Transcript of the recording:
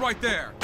right there!